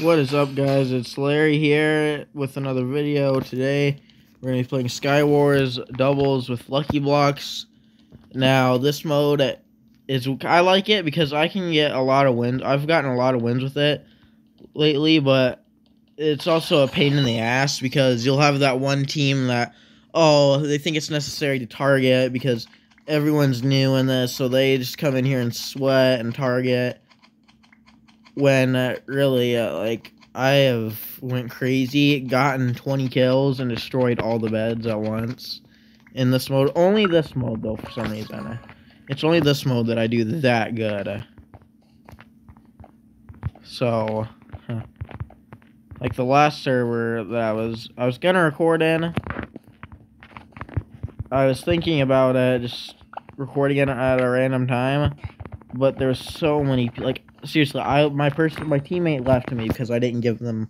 What is up guys, it's Larry here with another video. Today we're going to be playing Sky Wars doubles with Lucky Blocks. Now this mode is, I like it because I can get a lot of wins. I've gotten a lot of wins with it lately, but it's also a pain in the ass because you'll have that one team that, oh, they think it's necessary to target because everyone's new in this, so they just come in here and sweat and target when uh, really uh, like I have went crazy, gotten 20 kills and destroyed all the beds at once in this mode. Only this mode though for some reason. It's only this mode that I do that good. So, huh. like the last server that I was I was gonna record in. I was thinking about uh, just recording it at a random time, but there's so many like seriously, I my person my teammate left me because I didn't give them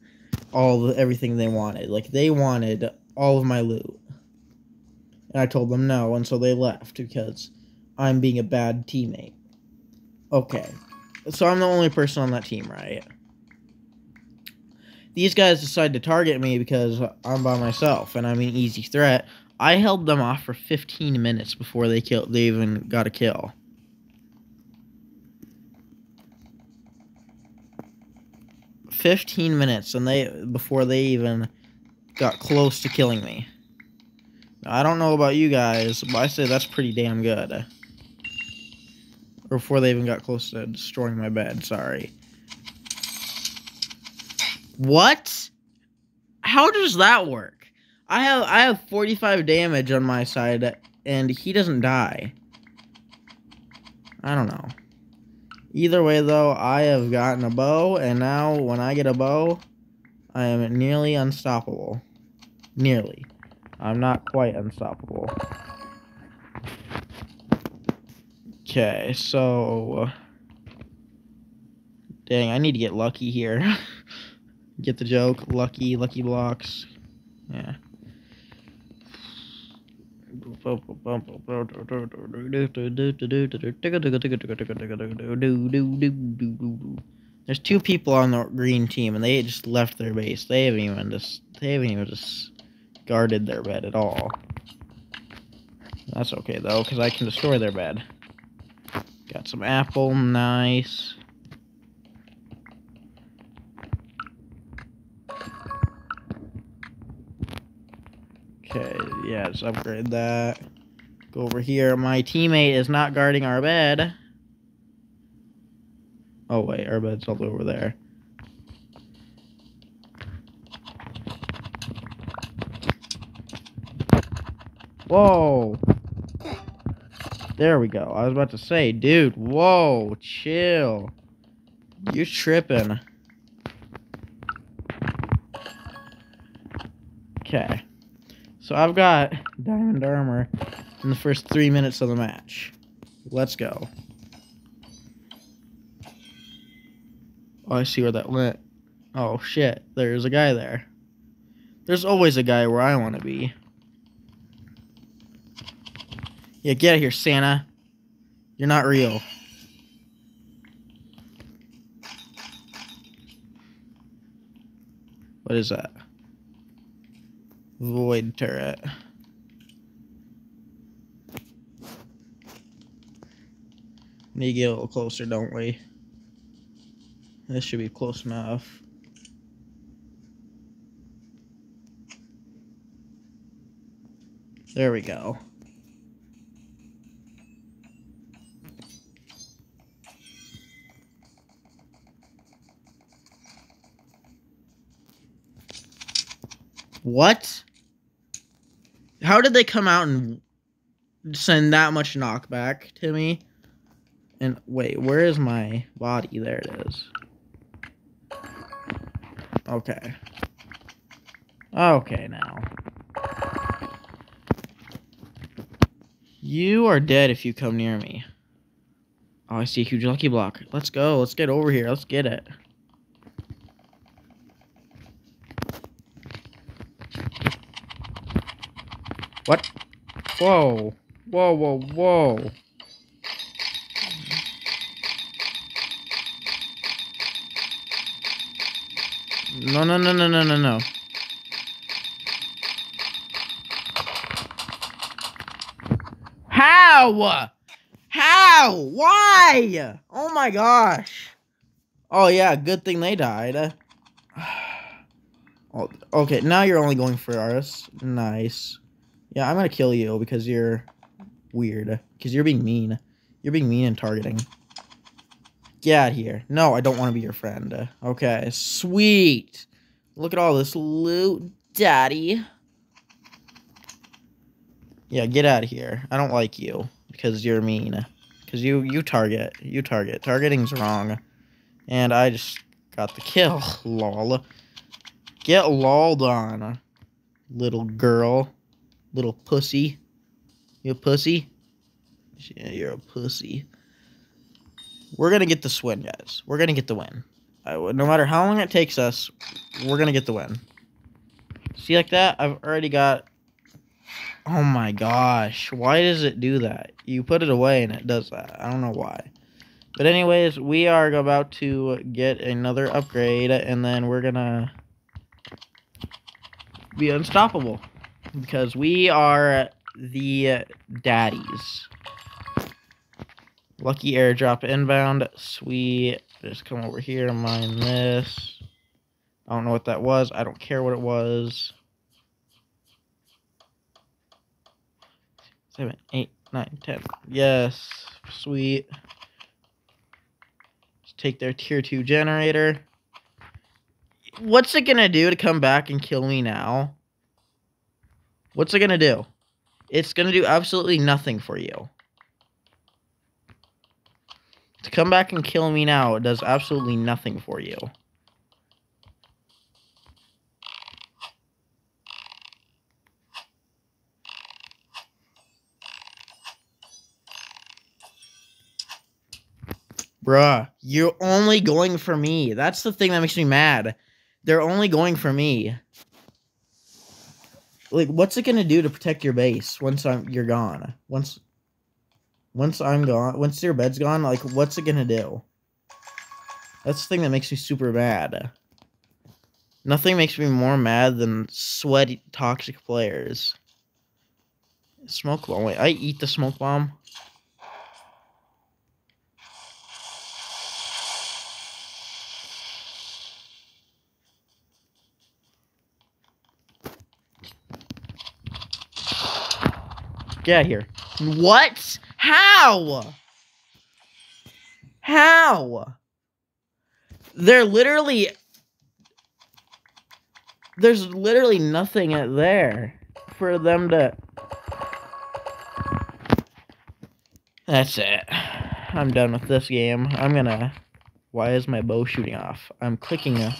all the, everything they wanted. Like they wanted all of my loot. And I told them no, and so they left because I'm being a bad teammate. Okay. So I'm the only person on that team, right? These guys decide to target me because I'm by myself and I'm an easy threat. I held them off for 15 minutes before they killed they even got a kill. 15 minutes and they before they even got close to killing me. I don't know about you guys, but I say that's pretty damn good. Or before they even got close to destroying my bed, sorry. What? How does that work? I have I have 45 damage on my side and he doesn't die. I don't know. Either way, though, I have gotten a bow, and now when I get a bow, I am nearly unstoppable. Nearly. I'm not quite unstoppable. Okay, so... Dang, I need to get lucky here. get the joke? Lucky, lucky blocks. Yeah. There's two people on the green team, and they just left their base. They haven't even just they haven't even just guarded their bed at all. That's okay though, because I can destroy their bed. Got some apple, nice. Okay, yeah, just upgrade that. Go over here. My teammate is not guarding our bed. Oh, wait, our bed's all over there. Whoa. There we go. I was about to say, dude, whoa, chill. You're tripping. Okay. So I've got diamond armor in the first three minutes of the match. Let's go. Oh, I see where that went. Oh, shit. There's a guy there. There's always a guy where I want to be. Yeah, get out of here, Santa. You're not real. What is that? Void turret. Need to get a little closer, don't we? This should be close enough. There we go. What? How did they come out and send that much knockback to me? And wait, where is my body? There it is. Okay. Okay, now. You are dead if you come near me. Oh, I see a huge lucky block. Let's go. Let's get over here. Let's get it. What? Whoa. Whoa, whoa, whoa. No, no, no, no, no, no, no. How? How? Why? Oh my gosh. Oh yeah, good thing they died. Oh, okay, now you're only going for us. Nice. Yeah, I'm gonna kill you because you're weird. Because you're being mean. You're being mean and targeting. Get out here. No, I don't want to be your friend. Okay, sweet. Look at all this loot, daddy. Yeah, get out of here. I don't like you because you're mean. Because you, you target. You target. Targeting's wrong. And I just got the kill. Lol. Get lolled on, little girl. Little pussy. You a pussy? Yeah, you're a pussy. We're gonna get this win, guys. We're gonna get the win. no matter how long it takes us, we're gonna get the win. See like that? I've already got... Oh my gosh. Why does it do that? You put it away and it does that. I don't know why. But anyways, we are about to get another upgrade, and then we're gonna be unstoppable because we are the daddies. Lucky airdrop inbound. Sweet. Just come over here, mine this. I don't know what that was. I don't care what it was. Seven, eight, nine, ten. Yes. Sweet. Let's take their tier two generator what's it gonna do to come back and kill me now? What's it gonna do? It's gonna do absolutely nothing for you. To come back and kill me now, does absolutely nothing for you. Bruh, you're only going for me. That's the thing that makes me mad. They're only going for me. Like, what's it gonna do to protect your base once I'm you're gone? Once, once I'm gone, once your bed's gone, like, what's it gonna do? That's the thing that makes me super mad. Nothing makes me more mad than sweaty, toxic players. Smoke bomb. Wait, I eat the smoke bomb. Get out here. What? How? How? They're literally... There's literally nothing there for them to... That's it. I'm done with this game. I'm gonna... Why is my bow shooting off? I'm clicking a...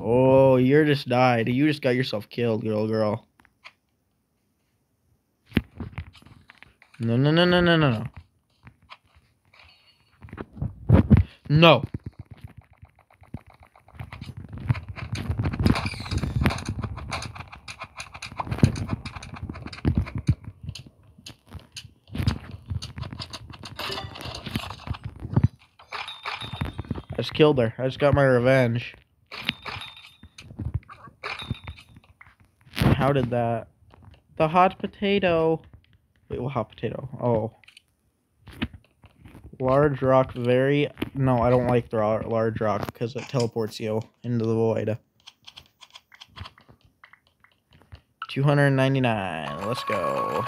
Oh, you're just died. You just got yourself killed, girl, girl. No, no, no, no, no, no, no. No. I just killed her. I just got my revenge. How did that? The hot potato. Wait, what hot potato? Oh. Large rock, very... No, I don't like the large rock because it teleports you into the void. 299. Let's go.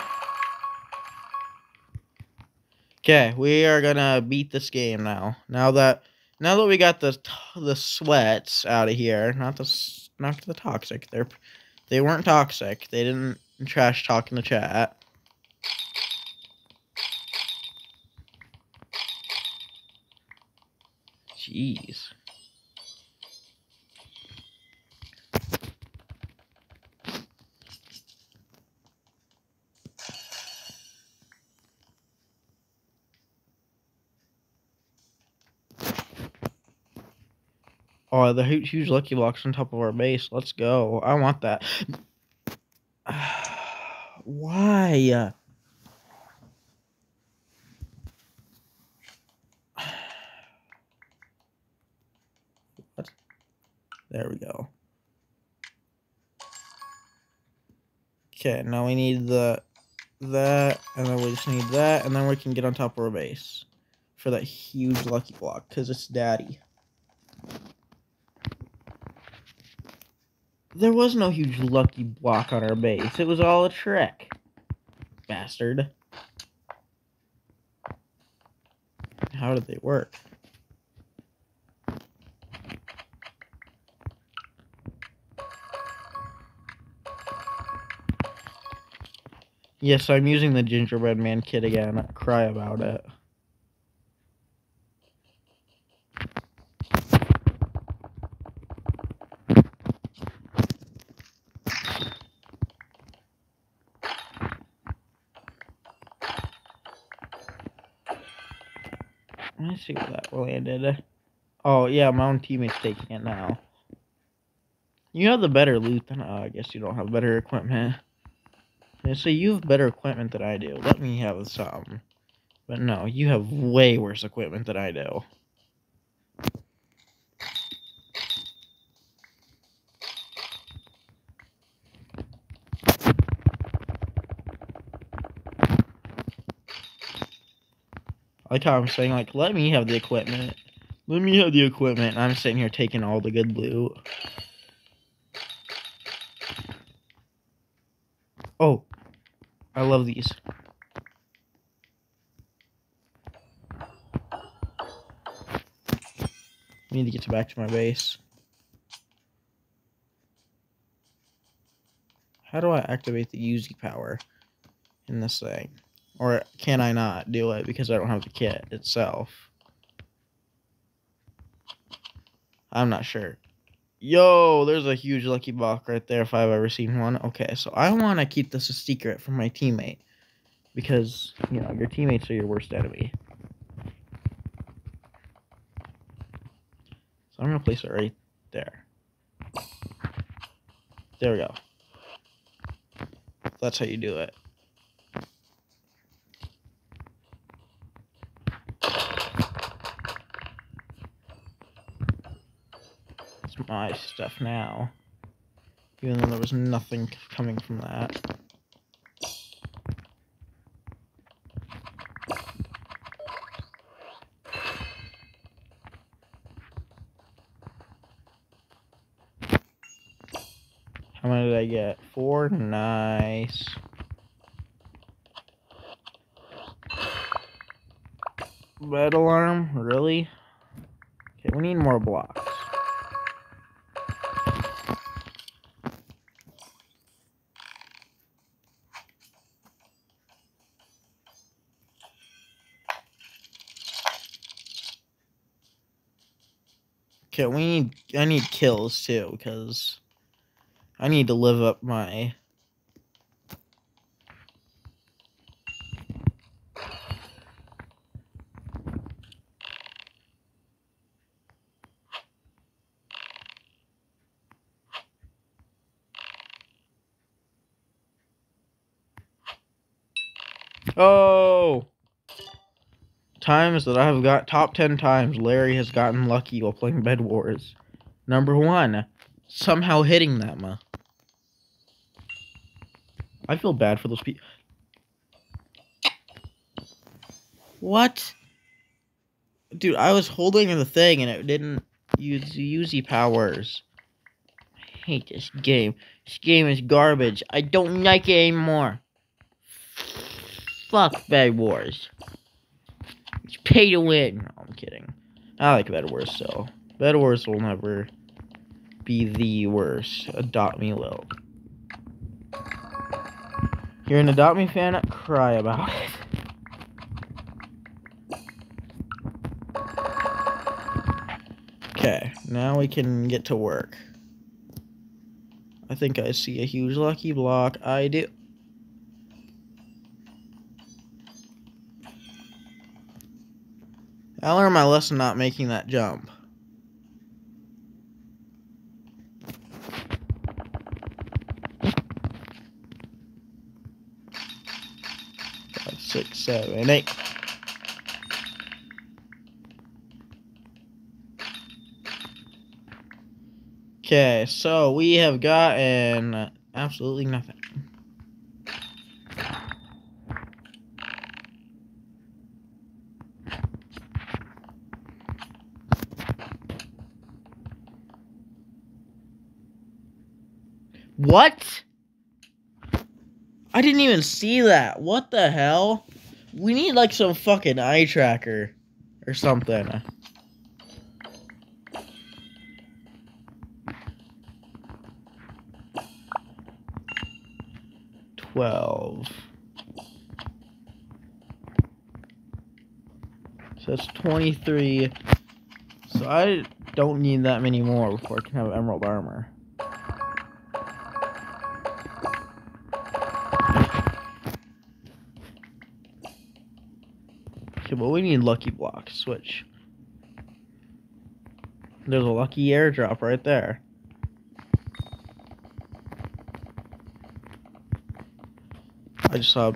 Okay, we are gonna beat this game now. Now that now that we got the the sweats out of here, not the not the toxic. They're they weren't toxic. They didn't trash talk in the chat. Jeez. Oh, the huge lucky blocks on top of our base. Let's go. I want that. Why? There we go. Okay, now we need the that, and then we just need that, and then we can get on top of our base for that huge lucky block, because it's daddy. There was no huge lucky block on our base. It was all a trick. Bastard. How did they work? Yes, I'm using the gingerbread man kit again. Cry about it. Let me see what that landed. Oh, yeah, my own teammate's taking it now. You have the better loot than uh, I guess you don't have better equipment. So you have better equipment than I do. Let me have some. But no, you have way worse equipment than I do. Like how I'm saying, like, let me have the equipment. Let me have the equipment. I'm sitting here taking all the good loot. Oh, I love these. I need to get back to my base. How do I activate the Uzi power in this thing? Or can I not do it because I don't have the kit itself? I'm not sure. Yo, there's a huge lucky block right there if I've ever seen one. Okay, so I want to keep this a secret from my teammate. Because, you know, your teammates are your worst enemy. So I'm going to place it right there. There we go. That's how you do it. My stuff now. Even though there was nothing coming from that. How many did I get? Four? Nice. Red alarm? Really? Okay, we need more blocks. Okay, we need I need kills too, because I need to live up my Oh times that I have got top 10 times Larry has gotten lucky while playing Bed Wars. Number one, somehow hitting them. I feel bad for those people. What? Dude, I was holding the thing and it didn't use Uzi powers. I hate this game. This game is garbage. I don't like it anymore. Fuck Bed Wars. It's pay to win. No, I'm kidding. I like Bed Wars so. Bed Wars will never be the worst. Adopt Me will. You're an Adopt Me fan? Cry about it. Okay, now we can get to work. I think I see a huge lucky block. I do. I learned my lesson not making that jump. Five, six, seven, eight. Okay, so we have gotten absolutely nothing. What? I didn't even see that. What the hell? We need like some fucking eye tracker or something. Twelve. So that's twenty-three. So I don't need that many more before I can have emerald armor. But we need lucky blocks. Switch. There's a lucky airdrop right there. I just saw.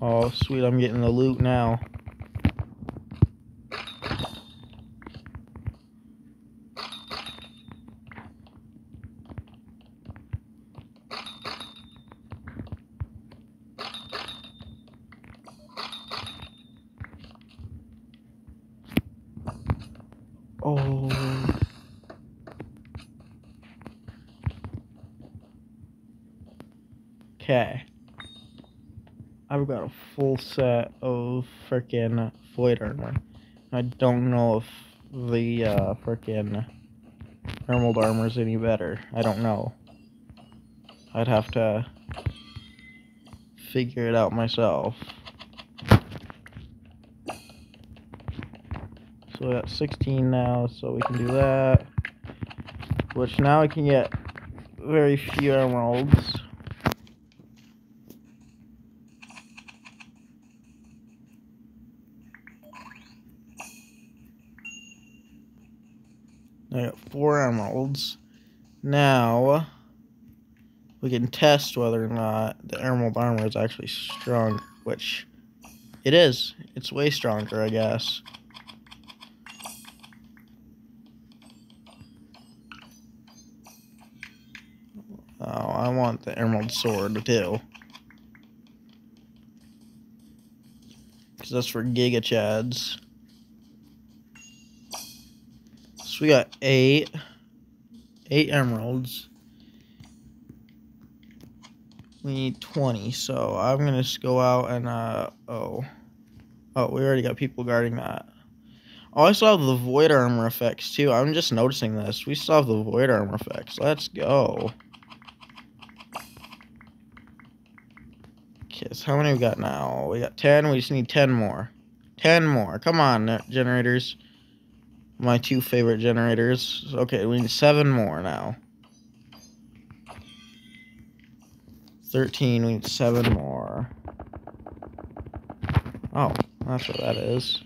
Oh, sweet, I'm getting the loot now. Oh. Okay. Got a full set of freaking void armor. I don't know if the uh, freaking emerald armor is any better. I don't know. I'd have to figure it out myself. So we got 16 now, so we can do that. Which now I can get very few emeralds. I got four emeralds. Now we can test whether or not the emerald armor is actually strong, which it is. It's way stronger, I guess. Oh, I want the emerald sword too. Because that's for Giga Chads. So we got eight. Eight emeralds. We need 20, so I'm gonna just go out and, uh, oh. Oh, we already got people guarding that. Oh, I still have the void armor effects, too. I'm just noticing this. We still have the void armor effects. Let's go. Okay, so how many we got now? We got 10. We just need 10 more. 10 more. Come on, generators. My two favorite generators. Okay, we need 7 more now. 13. We need 7 more. Oh, that's what that is.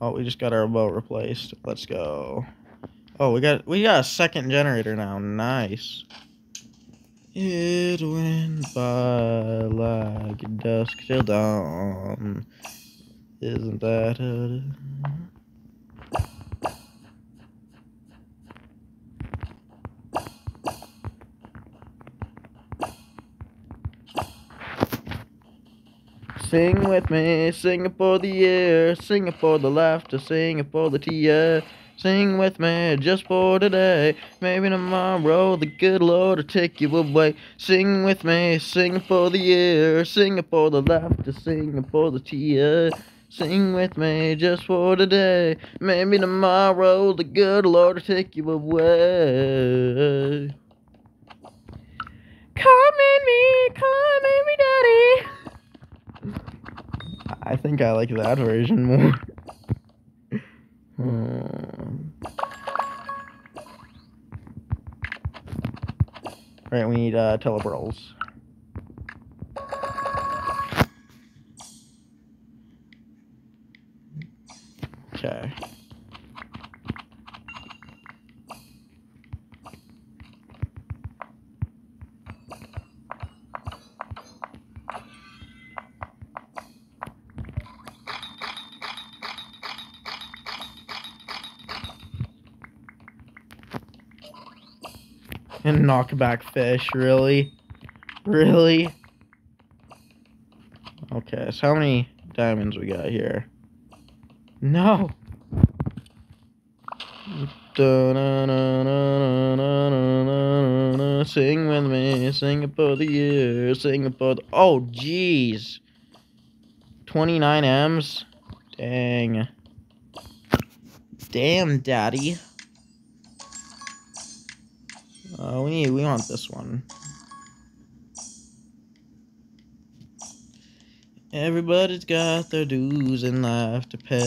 Oh, we just got our boat replaced. Let's go. Oh, we got we got a second generator now. Nice. It went by like dusk till dawn. Isn't that a... Sing with me, sing it for the air, sing it for the laughter, sing it for the tears. Sing with me just for today. Maybe tomorrow the good Lord will take you away. Sing with me, sing for the year. Sing it for the laughter, sing it for the tears. Sing with me just for today. Maybe tomorrow the good Lord will take you away. Come in me, come in me, daddy. I think I like that version more. Hmm. Alright, we need uh, telepearls. Okay. Knockback fish, really? Really? Okay, so how many diamonds we got here? No! Sing with me, sing it the year, sing it the... Oh, jeez! 29 M's? Dang. Damn, daddy. Uh, we need, we want this one. Everybody's got their dues in life to pay.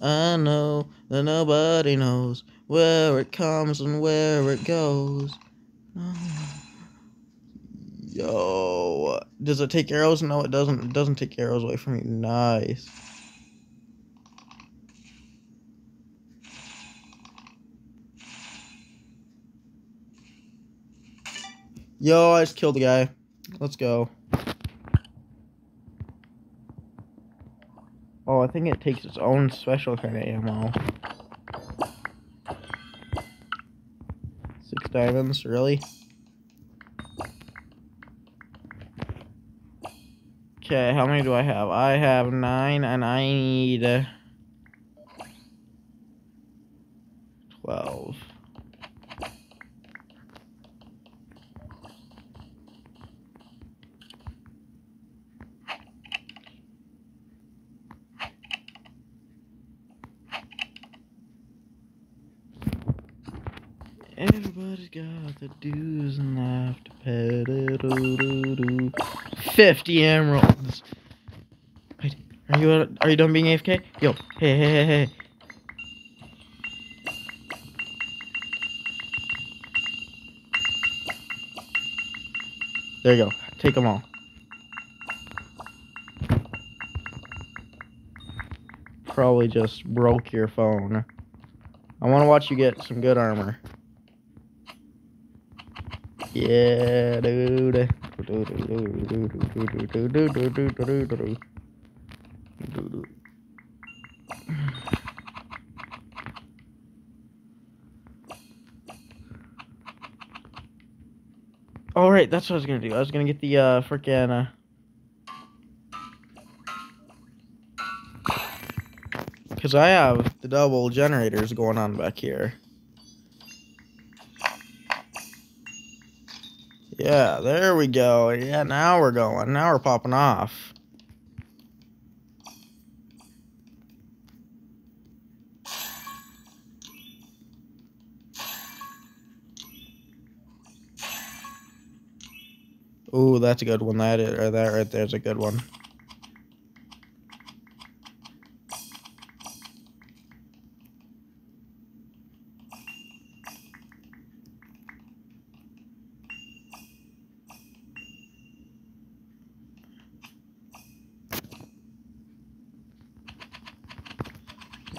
I know that nobody knows where it comes and where it goes. Yo, does it take arrows? No, it doesn't. It doesn't take arrows away from you. Nice. Yo, I just killed the guy. Let's go. Oh, I think it takes its own special kind of ammo. Six diamonds, really? Okay, how many do I have? I have nine, and I need... Uh, Twelve. Everybody's got the dues have to pay. Do, do, do. Fifty emeralds. Wait, are you are you done being AFK? Yo, hey, hey, hey, hey. There you go. Take them all. Probably just broke your phone. I want to watch you get some good armor. Yeah, dude. All right, that's what I was gonna do. I was gonna get the uh, freaking. Uh... Because I have the double generators going on back here. Yeah, there we go. Yeah, now we're going. Now we're popping off. Ooh, that's a good one. That is, or that right there's a good one.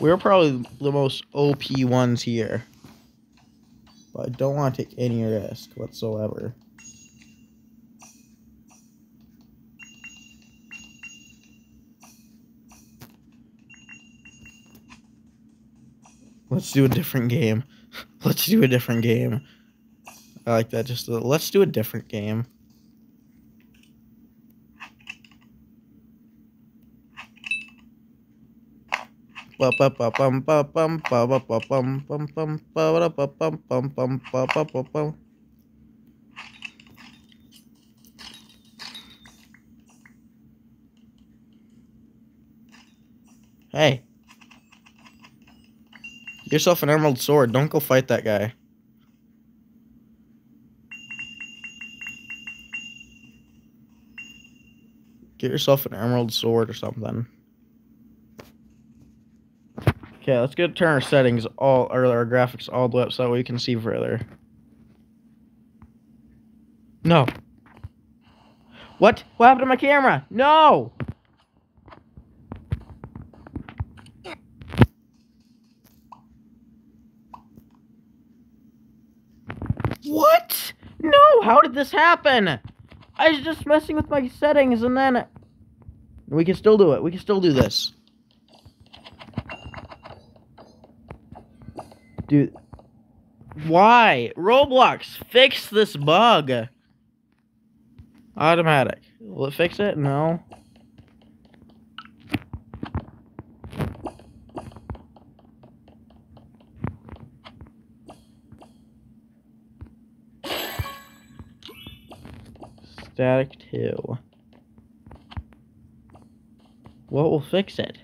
We're probably the most OP ones here. But I don't want to take any risk whatsoever. Let's do a different game. Let's do a different game. I like that. Just let's do a different game. Hey. Yourself an emerald sword. Don't go fight that guy. Get yourself an emerald sword or something. Okay, let's go turn our settings all or our graphics all the way up so we can see further. No. What? What happened to my camera? No! What? No, how did this happen? I was just messing with my settings and then... We can still do it. We can still do this. Dude, why? Roblox, fix this bug. Automatic. Will it fix it? No. Static 2. What will fix it?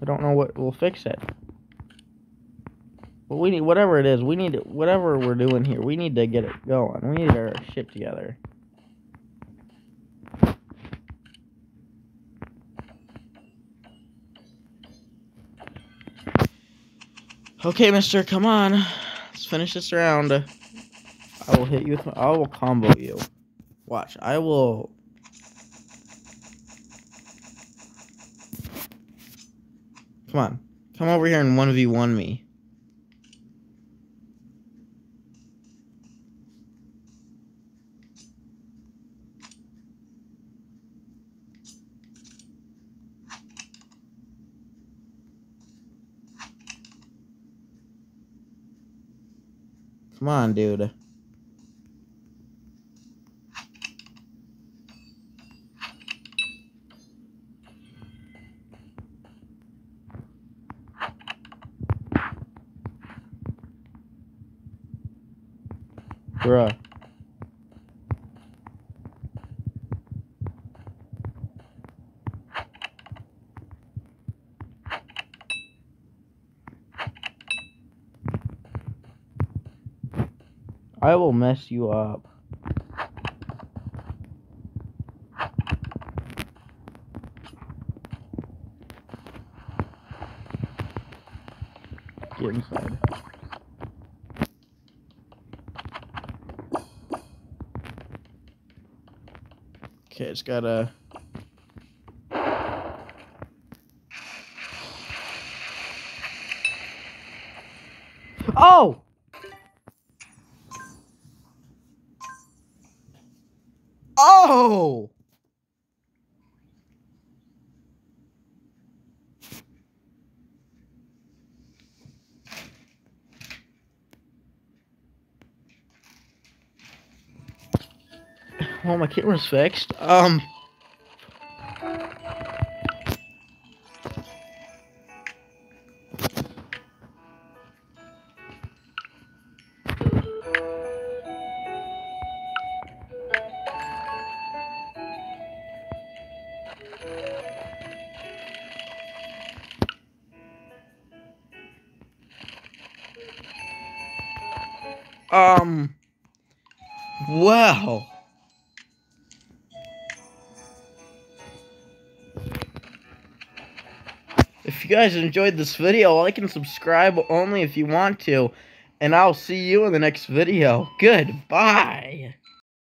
I don't know what will fix it. But we need whatever it is. We need whatever we're doing here. We need to get it going. We need our shit together. Okay, mister, come on. Let's finish this round. I will hit you with my, I will combo you. Watch, I will Come on. Come over here and 1v1 me. Come on, dude. Bruh. I will mess you up. Get inside. Okay, it's got a. Oh! Oh! Well, my camera's fixed. Um. Guys enjoyed this video, like and subscribe only if you want to. And I'll see you in the next video. Goodbye.